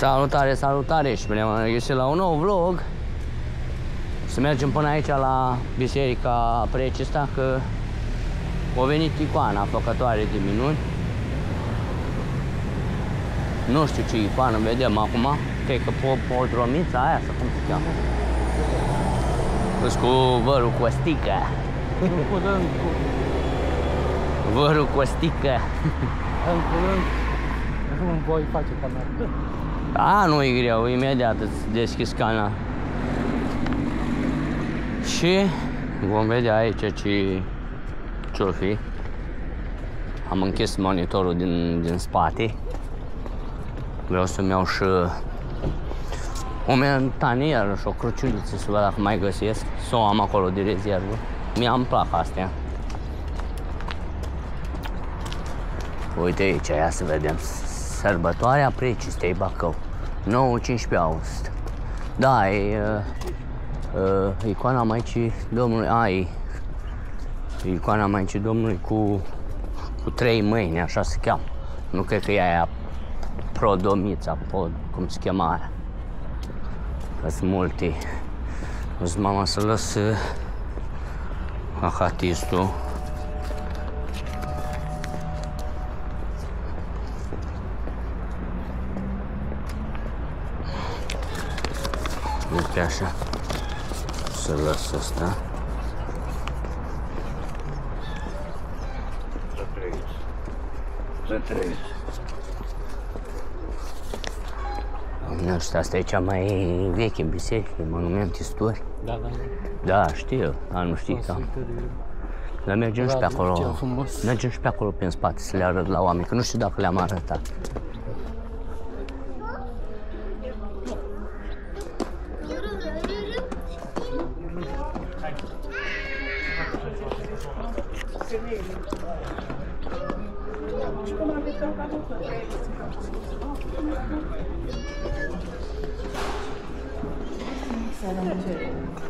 Salutare, salutare și bine am regăsit la un nou vlog. Să mergem până aici la biserica Precista că a venit icoana făcătoare de minuni. Nu știu ce icoană vedem acum, cred că podromița aia sau cum se cheamă. Pus cu vărul Costică. În curând, Vărul Costică. în curând, nu voi face canal. A, nu e greu, imediat îți deschizi cana. Și vom vedea aici ce ce fi. Am închis monitorul din, din spate. Vreau să-mi iau și o mentanier și o cruciuliță să văd dacă mai găsesc. Să o am acolo de rezervă. Mie îmi plac astea. Uite aici, ia să vedem. Sărbătoarea Precistei Bacău. 9-15 august. Da, e uh, uh, icoana Maicii Domnului. Ai, icoana Maicii Domnului cu, cu trei mâini, așa se cheamă. Nu cred că e aia Prodomița, pod, cum se cheamă aia. Că sunt multe. O să mama să lăs uh, ahatistul. Uite așa. Să las asta. Să trăiți. Nu știu, asta e cea mai veche biserică, monument istoric. Da, da. Da, știu, dar nu știi cam. Dar mergem și pe Bravo, acolo. ce frumos. Mergem și pe acolo prin spate să le arăt la oameni, că nu știu dacă le-am arătat. Bă, da, ce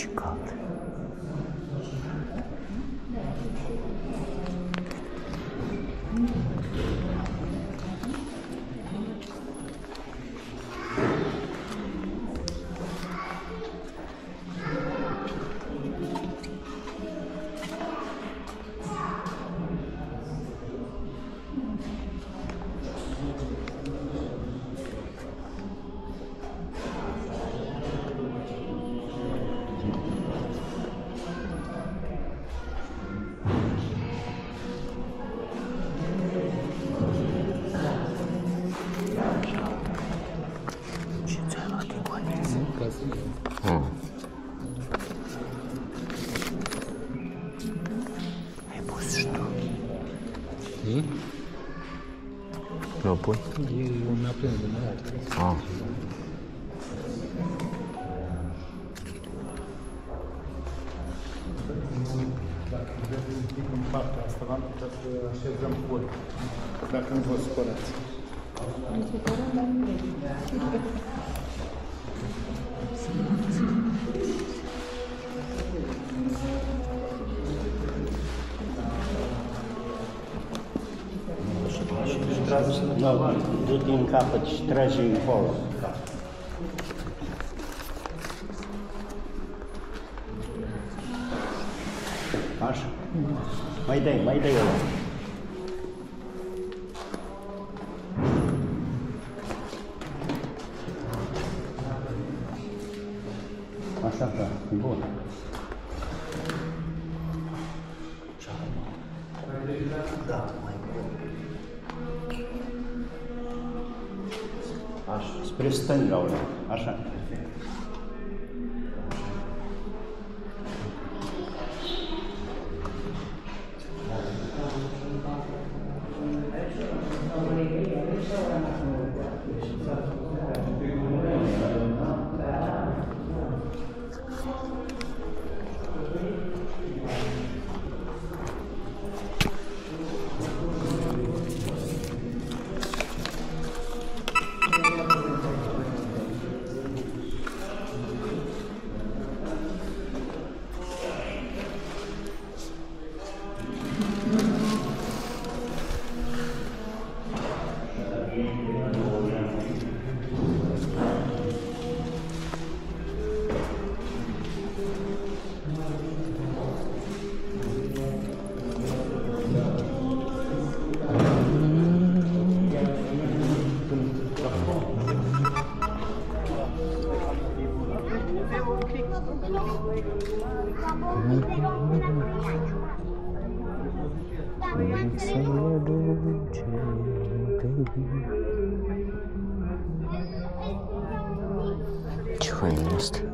açık kaldı. Partea asta am putea să așezăm pui, dacă nu vă supărați. Nu, du din capăt și trage încolo. Așa. Mai dai, mai dai 90.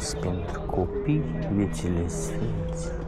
Спинтер купи, ветели светит.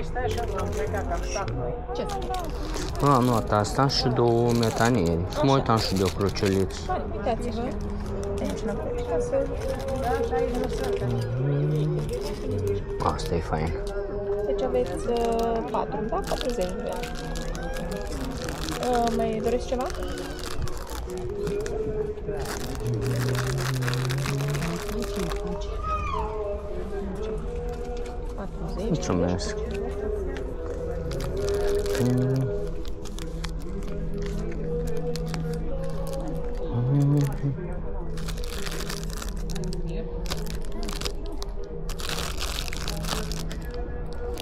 Mai stai așa, am plecat, că am stat noi. Ce Am luat asta și două metanieri. Și mă uitam și de o cruciuliță. Uitați-vă. Aici la să Da, și aici nu sunt. Asta e fain. Deci aveți uh, 4, da? 40 de lei. Uh, mai doriți ceva? Mulțumesc.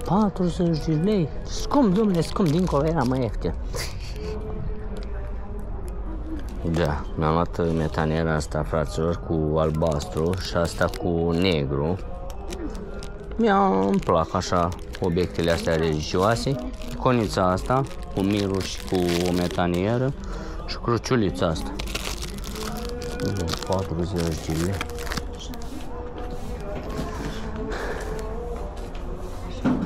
40 de lei. Scump, domne, scump, dincolo era mai ieftin. Da, mi-am luat metaniera asta, fraților, cu albastru și asta cu negru. Mi-a îmi plac așa obiectele astea religioase. Conița asta cu mirul și cu o metanieră și cruciulița asta. Mm, 40 de lei.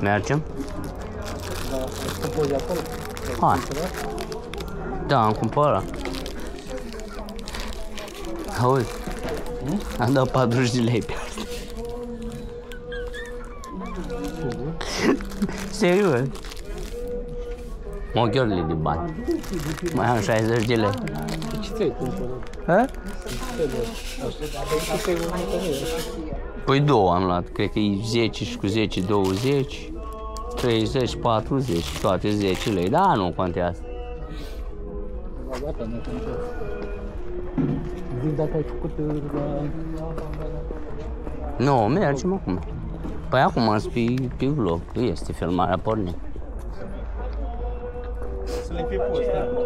Mergem? Să pozi acolo. Hai. Da, am cumpărat. Auzi, am dat 40 de lei pe asta. Serios. Moghiorele de bani. Mai am 60 de lei. Ce ți-ai cumpărat? Ha? Ce ți-ai cumpărat? Păi două am luat, cred că e 10 și cu 10, 20, 30, 40, toate 10 lei. Da, nu contează. Da, gata, nu contează. Zic dacă ai făcut uh, la... Nu, mergem acum. Păi acum ați pe, pe vlog, este filmarea pornită. Să le fie post, da.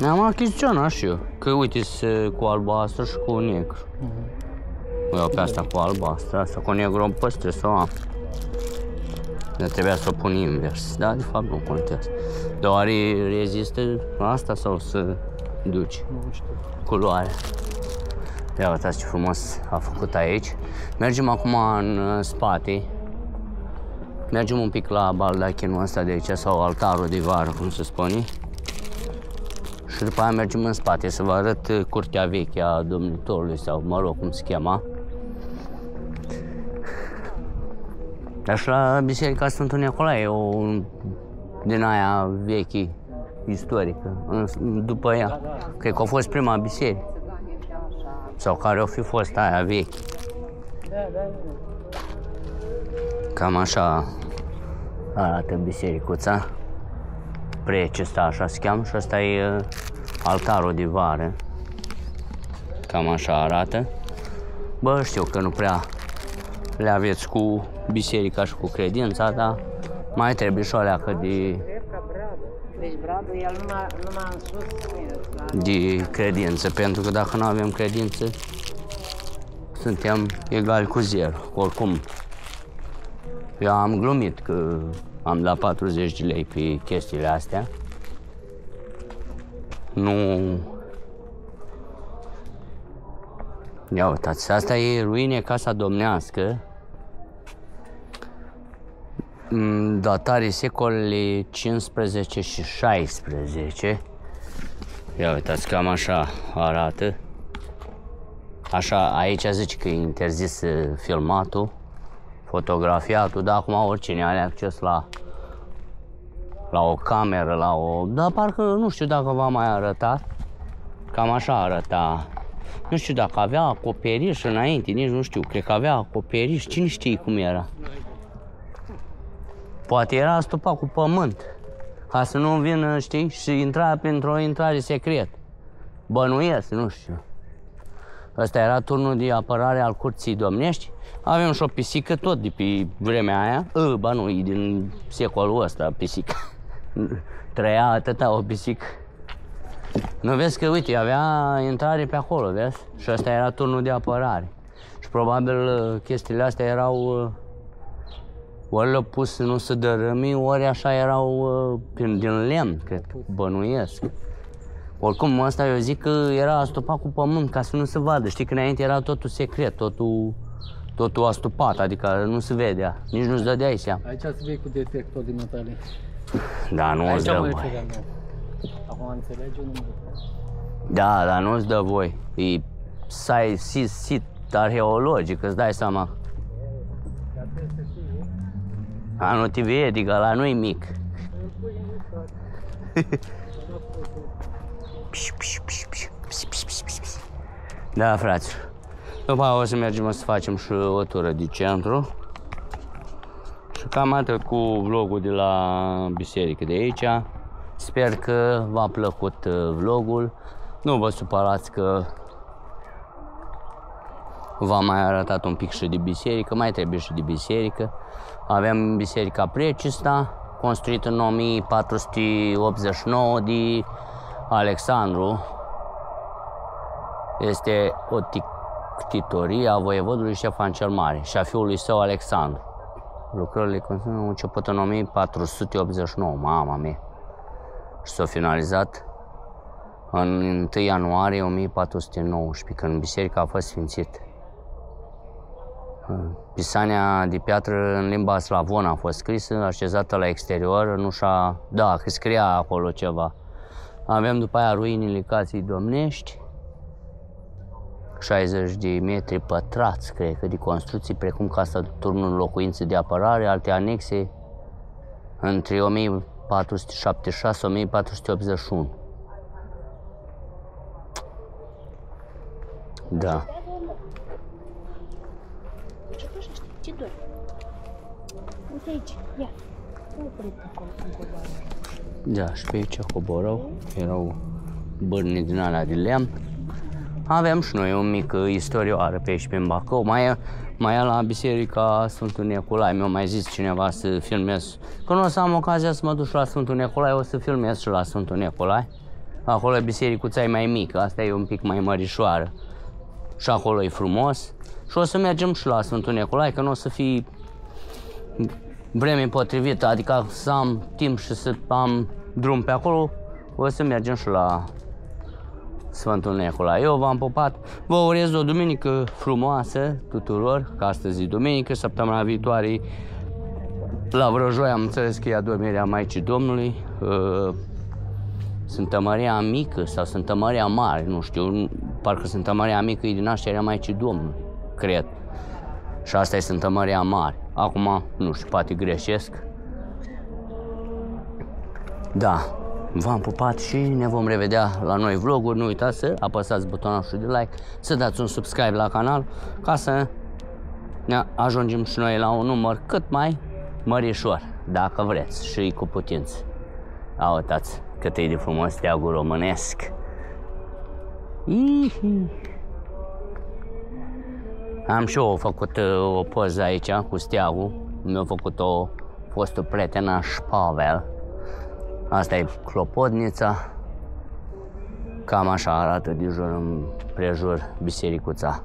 Mi-am achiziționat și eu, că uite se cu albastru și cu negru. Eu pe asta cu albastru, asta cu negru o păstrez să o am. Dar trebuia să o pun invers, da, de fapt nu contează. Doar e- rezistă asta sau să duci Nu știu. culoarea. Ia uitați ce frumos a făcut aici. Mergem acum în uh, spate. Mergem un pic la baldachinul ăsta de aici sau altarul de vară, cum se spune. Și după aia mergem în spate să vă arăt uh, curtea veche a domnitorului sau mă rog cum se chema. Dar și la Biserica Sfântul Nicolae e o din aia veche, istorică, în- după ea. Cred că a fost prima biserică. Sau care o fi fost aia veche. Cam așa arată bisericuța. Precesta așa se cheamă și ăsta e uh, altarul de vară. Cam așa arată. Bă, știu că nu prea le aveți cu biserica și cu credința, dar mai trebuie și o leacă de, Deci bradul, el numai, numai în sus mers, da? de credință, pentru că dacă nu avem credință, suntem egali cu zero. Oricum, eu am glumit că am dat 40 de lei pe chestiile astea. Nu... Ia uitați, asta e ruine Casa Domnească, Mm, datare secolele 15 și 16. Ia uitați, cam așa arată. Așa, aici zice că e interzis uh, filmatul, fotografiatul, dar acum oricine are acces la la o cameră, la o... Dar parcă nu știu dacă v-am mai arătat. Cam așa arăta. Nu știu dacă avea acoperiș înainte, nici nu știu. Cred că avea acoperiș. Cine știe cum era? Poate era stupat cu pământ. Ca să nu vină, știi, și intra printr-o intrare secret. Bănuiesc, nu știu. Ăsta era turnul de apărare al curții domnești. Avem și o pisică tot de pe vremea aia. Ă, ba nu, e din secolul ăsta pisică. Trăia atâta o pisică. Nu vezi că, uite, avea intrare pe acolo, vezi? Și ăsta era turnul de apărare. Și probabil uh, chestiile astea erau uh, ori le-au pus să nu se dărâmi, ori așa erau uh, prin, din lemn, cred că bănuiesc. Oricum, ăsta eu zic că era astupat cu pământ ca să nu se vadă. Știi că înainte era totul secret, totul, totul astupat, adică nu se vedea, nici nu-ți dădeai seama. Aici să vei cu detector de metale. Da, nu îți dă voi. Acum înțelegi unul. Da, dar nu-ți dă voi. E sai, sit, sit arheologic, îți dai seama. Anotivietic, ăla nu-i mic. Da, frate. După o să mergem o să facem și o tură de centru. Și cam atât cu vlogul de la biserică de aici. Sper că v-a plăcut uh, vlogul. Nu vă supărați că v-am mai arătat un pic și de biserică, mai trebuie și de biserică. Avem biserica Precista, construită în 1489 de Alexandru este o tictitorie a voievodului Ștefan cel Mare și a fiului său Alexandru. Lucrările Consiliului au început în 1489, mama mea, și s-au finalizat în 1 ianuarie 1419, când biserica a fost sfințită. Pisania de piatră în limba slavonă a fost scrisă, așezată la exterior, în ușa... Da, că scria acolo ceva. Avem după aia ruinile casei domnești, 60 de metri pătrați, cred că, de construcții, precum casa de turnul locuințe de apărare, alte anexe, între 1476-1481. Da. Ce pășești? Ce dori? Uite aici, ia. Nu oprit acolo în coboară. Da, și pe aici coborau, erau bărni din alea de lemn. Avem și noi o mică istorioară pe aici, pe Bacău. Mai e, mai e la biserica Sfântul Nicolae. Mi-a mai zis cineva să filmez. Când o să am ocazia să mă duc și la Sfântul Nicolae, o să filmez și la Sfântul Nicolae. Acolo e bisericuța e mai mică, asta e un pic mai mărișoară. Și acolo e frumos. Și o să mergem și la Sfântul Nicolae, că nu o să fie vreme potrivită, adică să am timp și să am drum pe acolo, o să mergem și la Sfântul Nicolae. Eu v-am pupat, vă urez o duminică frumoasă tuturor, că astăzi e duminică, săptămâna viitoare la Vrăjoi am înțeles că e adormirea Maicii Domnului, uh, Sfântă Maria Mică sau Sfântă Maria Mare, nu știu, parcă Sfântă Maria Mică e din nașterea Maicii Domnului, cred. Și asta e Sfântă Maria Mare. Acum, nu știu, poate greșesc. Da, v-am pupat și ne vom revedea la noi vloguri. Nu uitați să apăsați butonul de like, să dați un subscribe la canal ca să ne ajungem și noi la un număr cât mai mărișor, dacă vreți, și cu putință. A, uitați cât e de frumos steagul românesc. Ihi. Am și eu făcut uh, o poză aici cu steagul. Mi-a făcut-o fostul prietenaș Pavel. Asta e clopotnița. Cam așa arată de jur în prejur bisericuța.